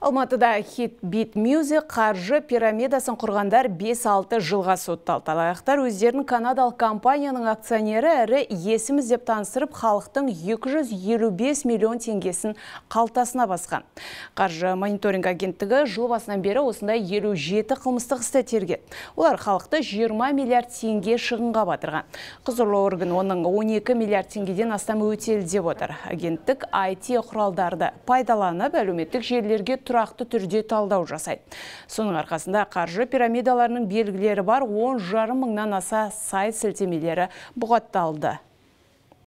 Алматыда Hit Beat Music қаржы пирамидасын құрғандар 5-6 жылға сотталды. Алаяқтар өздерінің канадалық компанияның акционері әрі есіміз деп таныстырып, халықтың 255 миллион теңгесін қалтасына басқан. Қаржы мониторинг агенттігі жыл басынан бері осындай 57 қылмыстық істі терген. Олар халықты 20 миллиард теңге шығынға батырған. Құзырлы орган оның 12 миллиард теңгеден астам өтелді деп отыр. Агенттік IT құралдарды пайдаланып әлеуметтік желілерге тұрақты түрде талдау жасайды. Соның арқасында қаржы пирамидаларының белгілері бар 10 жарым мыңнан аса сайт сілтемелері бұғатталды.